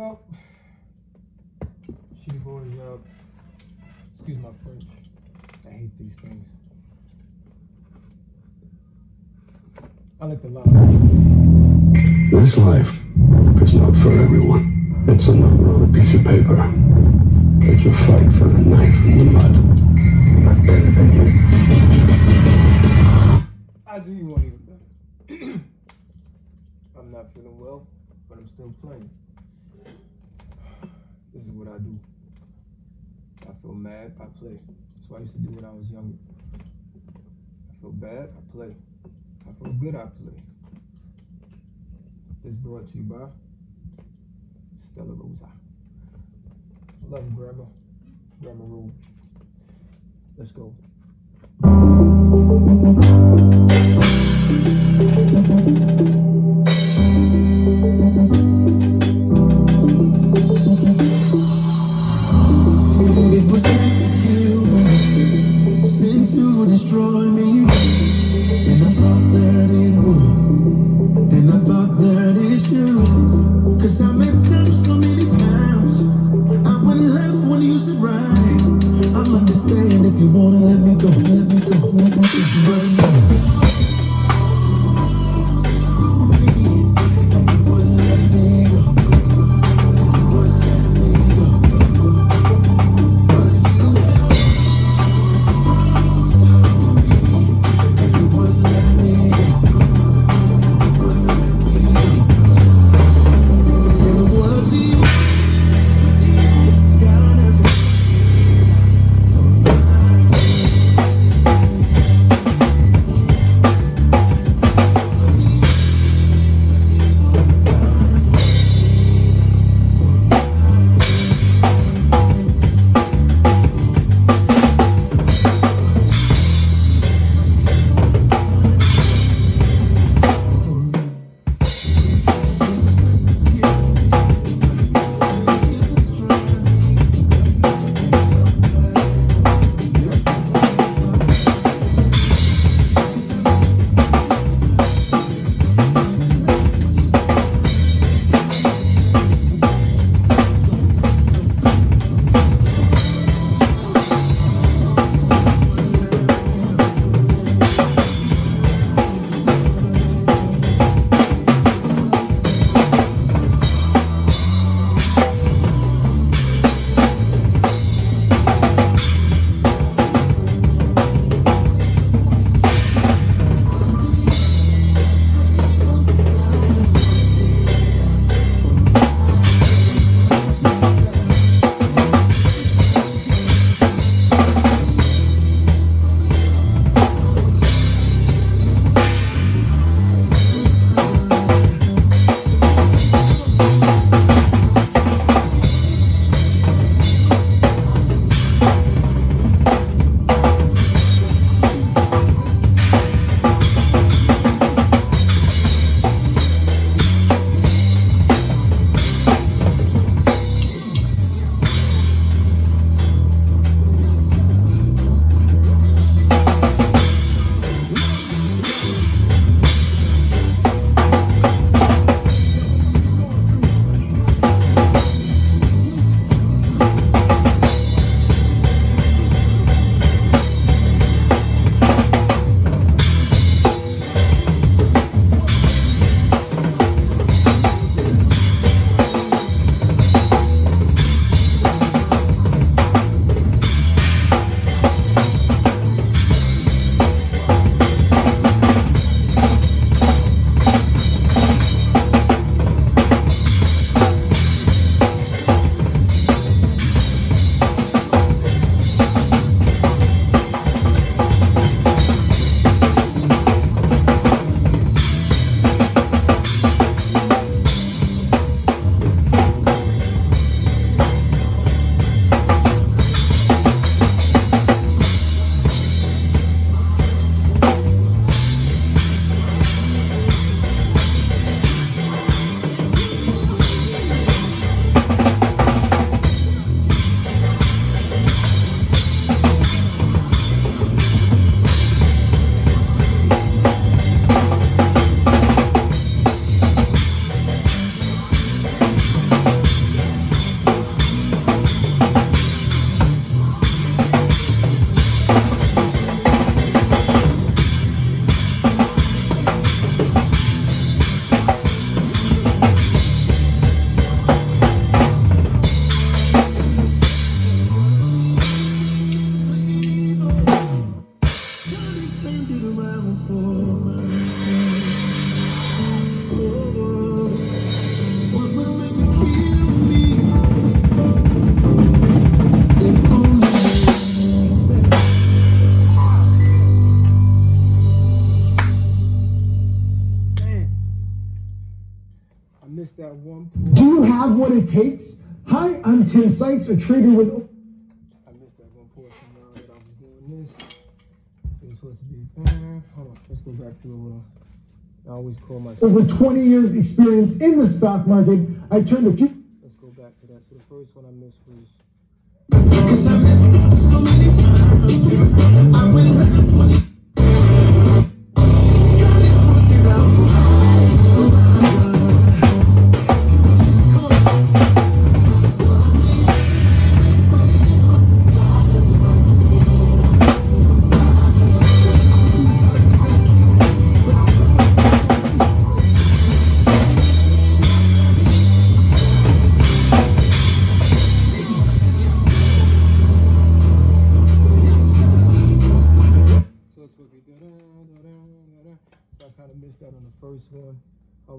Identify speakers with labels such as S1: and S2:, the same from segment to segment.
S1: Well, she boils up. Excuse my French. I hate these things. I like the life.
S2: This life is not for everyone. It's a number on a piece of paper. It's a fight.
S1: Play. That's what I used to do when I was younger. I feel bad, I play. I feel good, I play. This brought to you by Stella Rosa. Love you, Grandma. Grandma Rose. Let's go.
S3: It
S4: takes? Hi, I'm Tim Sykes, a trader with
S5: I missed that one portion now that I was doing this. It was supposed to be there. Hold on, let's go back to it. Hold uh, on. I always call myself.
S4: over 20 years experience in the stock market. I turned a few
S5: Let's go back to that. So the first one I missed was.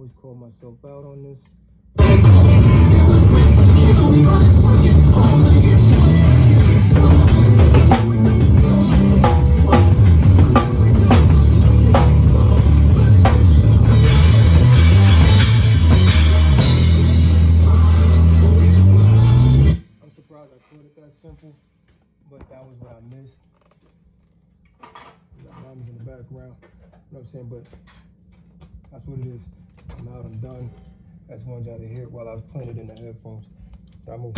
S5: Always call myself out on this. Out, of here while I was playing it in the headphones. I move.